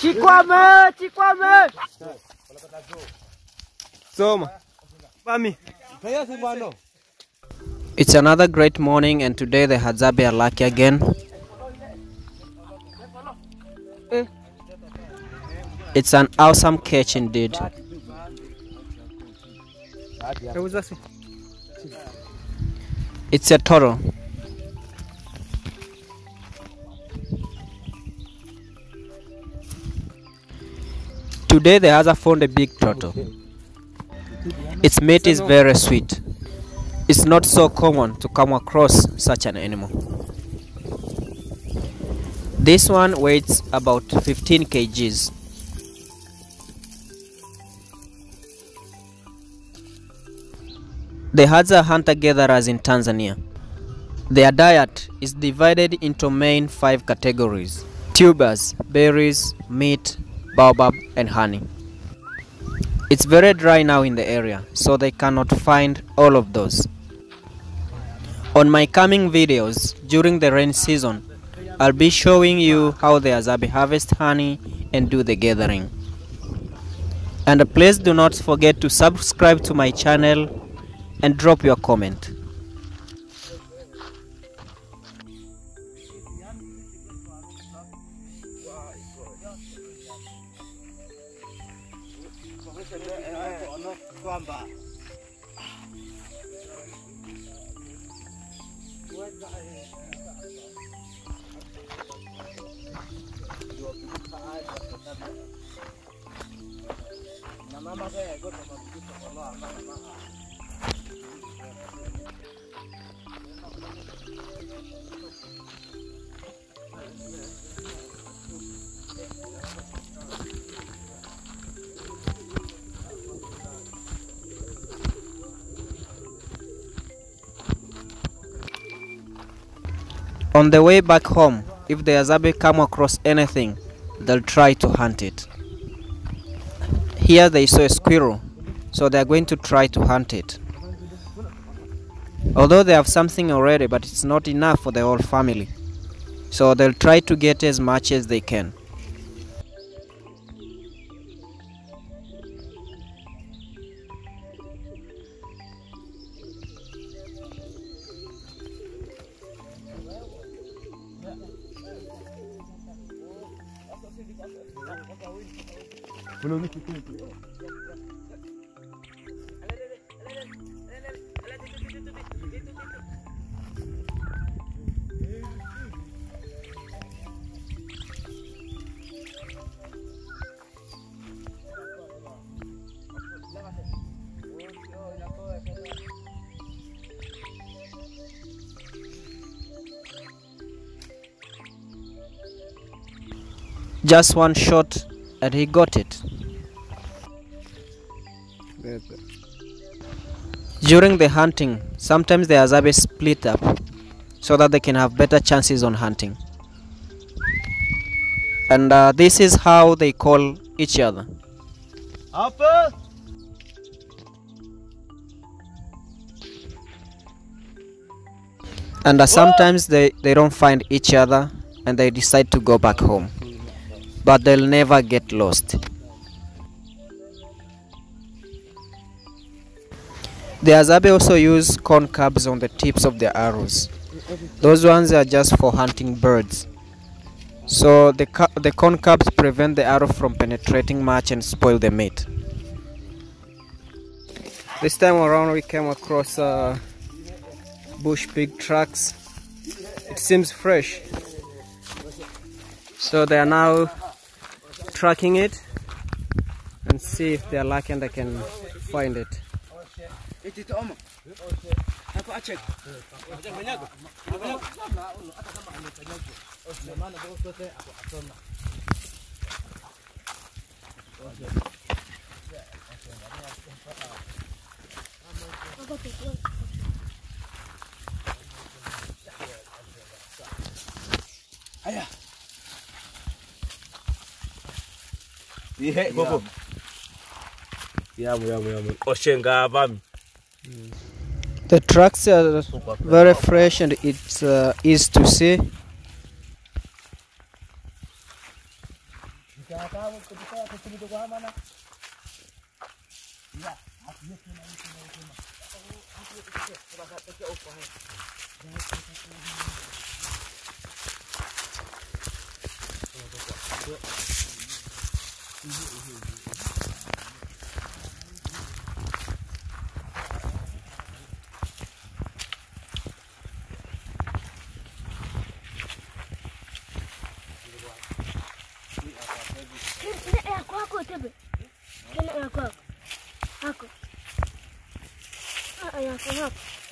Chikwame, chikwame. Soma. Mami. It's another great morning, and today the Hadzabe are lucky again. It's an awesome catch indeed. It's a turtle. Today the Hadza found a big turtle. Its meat is very sweet. It's not so common to come across such an animal. This one weighs about 15 kgs. The Hadza hunter gatherers in Tanzania. Their diet is divided into main five categories tubers, berries, meat, baobab, and honey. It's very dry now in the area, so they cannot find all of those. On my coming videos during the rain season, I'll be showing you how the Hadzabe harvest honey and do the gathering. And please do not forget to subscribe to my channel and drop your comment. On the way back home, if the Azabe come across anything, they'll try to hunt it. Here they saw a squirrel, so they are going to try to hunt it. Although they have something already, but it's not enough for the whole family. So they'll try to get as much as they can. Just one shot and he got it. During the hunting, sometimes the Hadzabe split up so that they can have better chances on hunting. And uh, this is how they call each other. And uh, sometimes they, they don't find each other and they decide to go back home. But they'll never get lost. The Hadzabe also use corn cobs on the tips of their arrows. Those ones are just for hunting birds. So the, the corn cobs prevent the arrow from penetrating much and spoil the meat. This time around we came across uh, bush pig tracks. It seems fresh. So they are now tracking it and see if they are lucky and they can find it. Ihe gogo. Yamu yamu yamu. Oshenga bami. The tracks are very fresh and it's uh, easy to see. Kena Aku, aku, aku.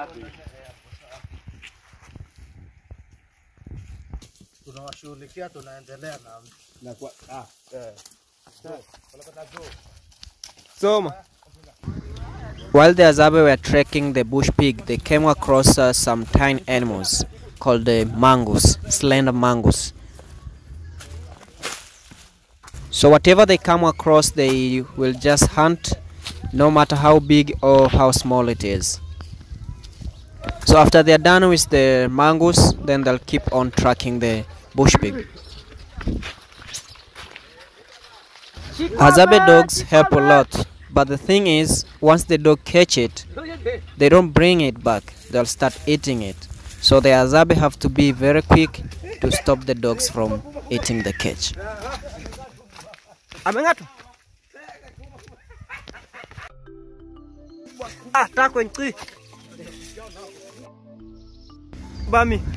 Hako. tunawashughulikia tunaendelea na na kwa ah eh Soma. While the Hadzabe were tracking the bush pig, they came across uh, some tiny animals called the mongoose, slender mongoose. So whatever they come across, they will just hunt, no matter how big or how small it is. So after they are done with the mongoose, then they'll keep on tracking the bush pig. Hadzabe dogs help a lot, but the thing is, once the dog catch it, they don't bring it back. They'll start eating it. So the Hadzabe have to be very quick to stop the dogs from eating the catch. Ah.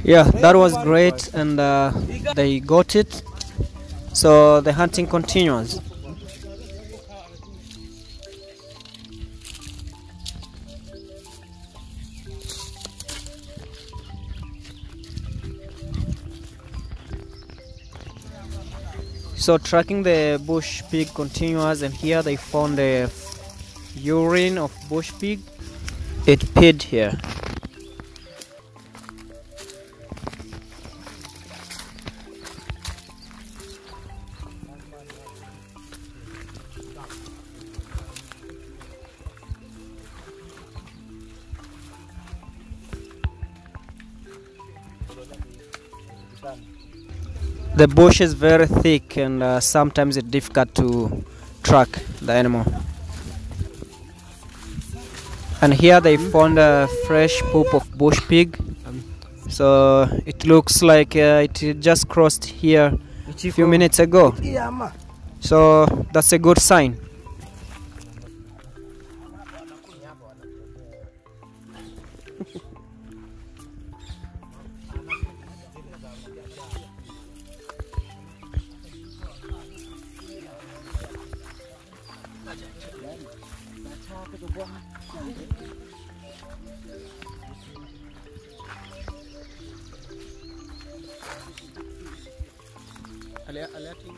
Yeah, that was great, and uh, they got it. So the hunting continues. So tracking the bush pig continues, and here they found the urine of bush pig. It peed here. The bush is very thick and uh, sometimes it's difficult to track the animal. And here they found a fresh poop of bush pig. So it looks like uh, it just crossed here a few minutes ago. So that's a good sign. Alert, alert ihn.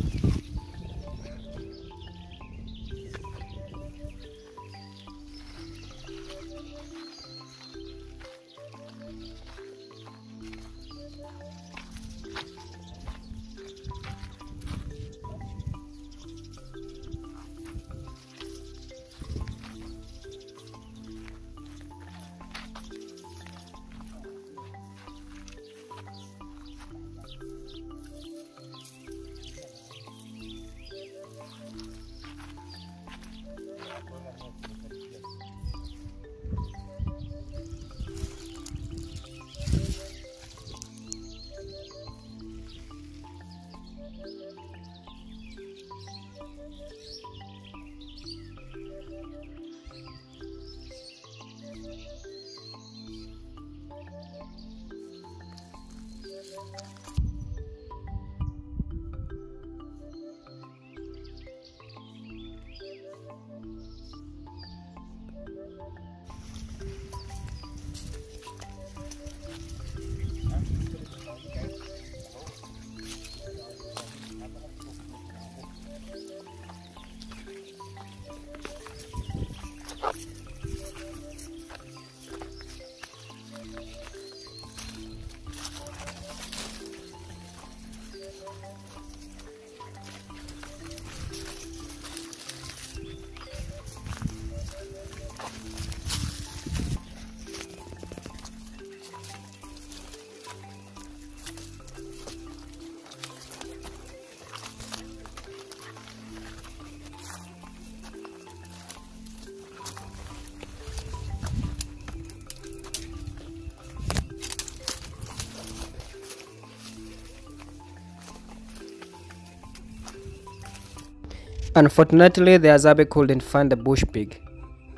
Unfortunately, the Hadzabe couldn't find the bush pig,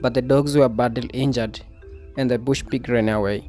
but the dogs were badly injured and the bush pig ran away.